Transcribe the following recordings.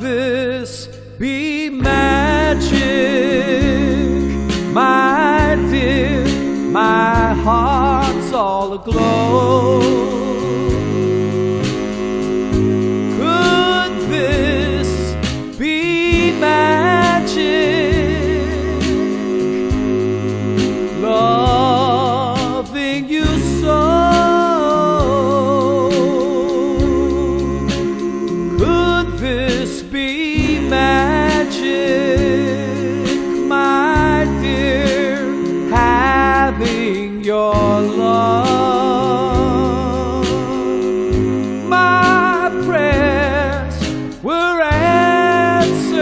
this be magic? My dear, my heart's all aglow. This be magic, my dear? Having your love, my prayers were answered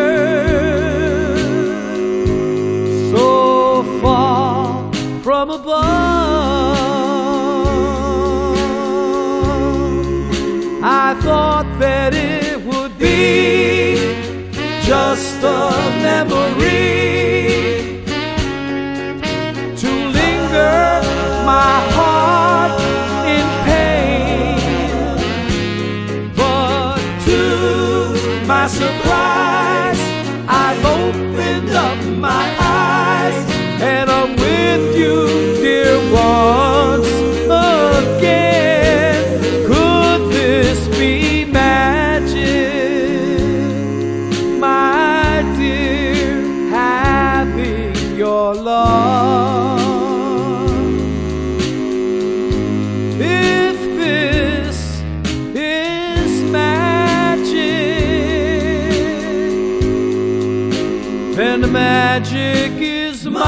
so far from above. I thought that it be just a memory to linger my heart in pain. But to my surprise, and magic is mine.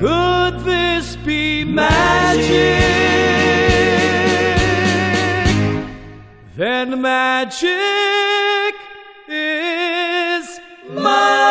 Could this be magic? Then magic is mine.